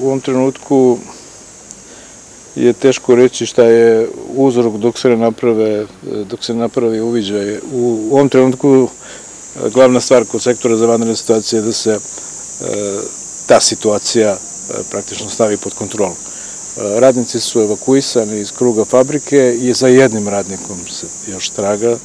U ovom trenutku je teško reći šta je uzrok dok se ne naprave, dok se ne napravi uviđaj. U ovom trenutku e, glavna stvar kod sektora za vanredne situacije je da se e, ta situacija e, praktično stavi pod kontrolu. Radnici su evakuisani iz kruga fabrike i za jednim radnikom se još traga